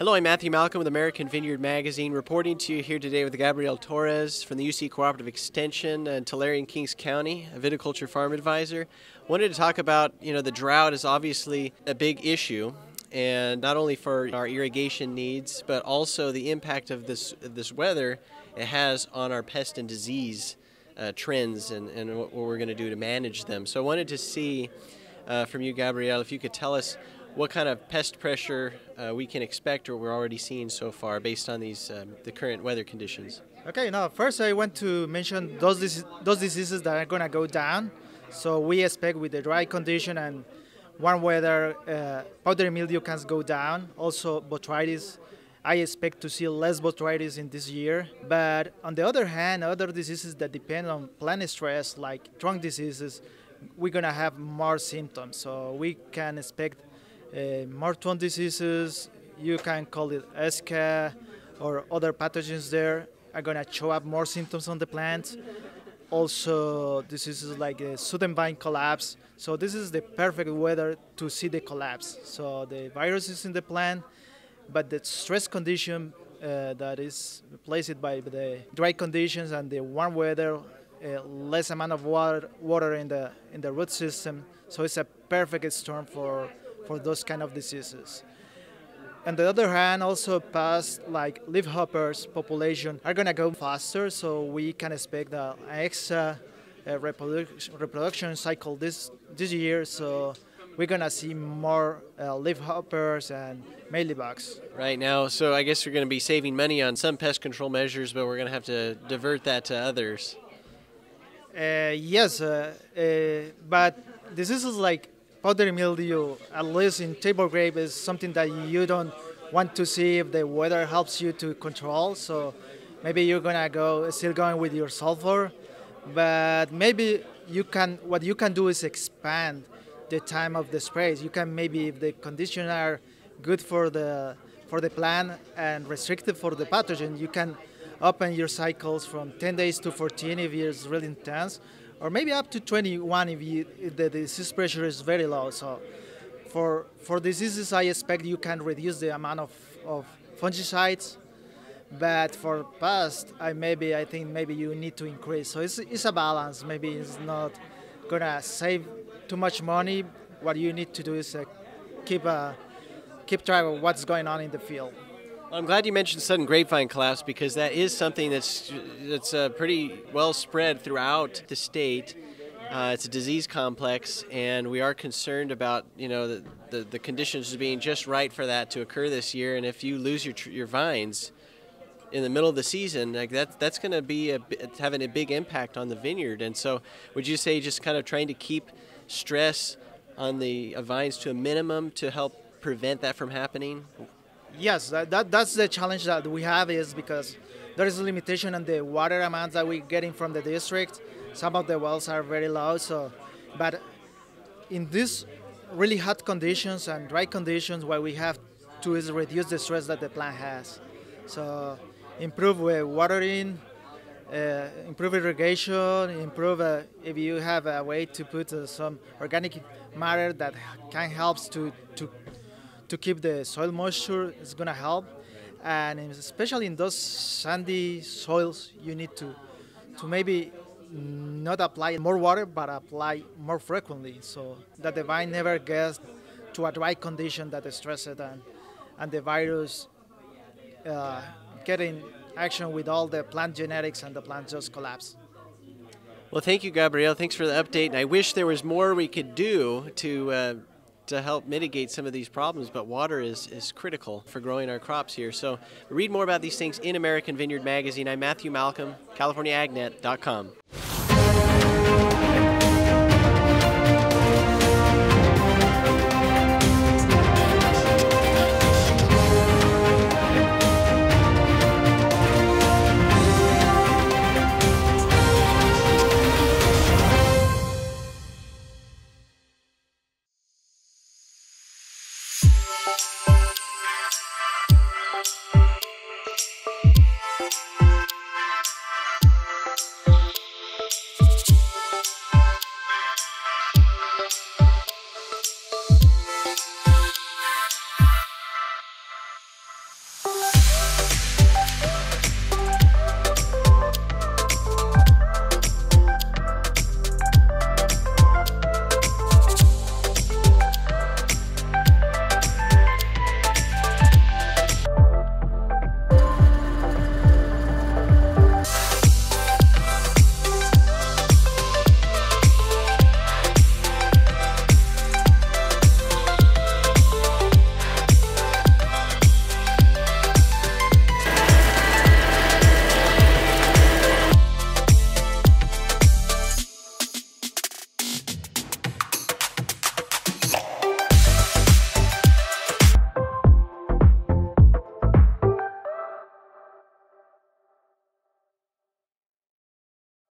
Hello, I'm Matthew Malcolm with American Vineyard Magazine, reporting to you here today with Gabriel Torres from the UC Cooperative Extension in Tulare in Kings County, a viticulture farm advisor. Wanted to talk about, you know, the drought is obviously a big issue, and not only for our irrigation needs, but also the impact of this this weather it has on our pest and disease uh, trends and, and what we're going to do to manage them. So I wanted to see uh, from you, Gabriel, if you could tell us what kind of pest pressure uh, we can expect or we're already seeing so far based on these um, the current weather conditions. Okay, now first I want to mention those those diseases that are gonna go down. So we expect with the dry condition and warm weather, uh, powdery mildew can go down. Also botrytis. I expect to see less botrytis in this year. But on the other hand, other diseases that depend on plant stress, like trunk diseases, we're gonna have more symptoms. So we can expect uh, trunk diseases. You can call it ESCA or other pathogens there are gonna show up more symptoms on the plant. Also, diseases like a sudden vine collapse. So this is the perfect weather to see the collapse. So the virus is in the plant, but the stress condition uh, that is placed by the dry conditions and the warm weather uh, less amount of water, water in the in the root system. So it's a perfect storm for for those kind of diseases. On the other hand, also past like leafhoppers population are gonna go faster, so we can expect an extra uh, reproduction, reproduction cycle this this year. So we're gonna see more uh, leafhoppers and mealybugs. Right now, so I guess we're going to be saving money on some pest control measures, but we're going to have to divert that to others. Uh, yes, uh, uh, but diseases like powdery mildew, at least in table grape, is something that you don't want to see if the weather helps you to control. So maybe you're gonna go still going with your sulfur, but maybe you can. What you can do is expand the time of the sprays. You can maybe if the conditions are good for the for the plant and restricted for the pathogen, you can open your cycles from 10 days to 14 if it's really intense, or maybe up to 21 if, you, if the disease pressure is very low. So for, for diseases, I expect you can reduce the amount of, of fungicides, but for pest, I maybe I think maybe you need to increase. So it's, it's a balance. Maybe it's not gonna save too much money. What you need to do is uh, keep a keep track of what's going on in the field. I'm glad you mentioned sudden grapevine collapse because that is something that's that's uh, pretty well spread throughout the state. Uh, it's a disease complex, and we are concerned about you know the, the, the conditions being just right for that to occur this year. And if you lose your your vines in the middle of the season, like that that's going to be a, having a big impact on the vineyard. And so, would you say just kind of trying to keep stress on the uh, vines to a minimum to help prevent that from happening? Yes, that, that, that's the challenge that we have is because there is a limitation on the water amounts that we're getting from the district. Some of the wells are very low, so but in these really hot conditions and dry conditions, what we have to is reduce the stress that the plant has. So improve with watering, uh, improve irrigation, improve uh, if you have a way to put uh, some organic matter that can help to, to to keep the soil moisture is going to help. And especially in those sandy soils, you need to, to maybe not apply more water, but apply more frequently so that the vine never gets to a dry condition that is stressed and, and the virus uh, action with all the plant genetics and the plant just collapse. Well, thank you, Gabriel. Thanks for the update. And I wish there was more we could do to uh, to help mitigate some of these problems, but water is, is critical for growing our crops here. So read more about these things in American Vineyard Magazine. I'm Matthew Malcolm, CaliforniaAgNet.com.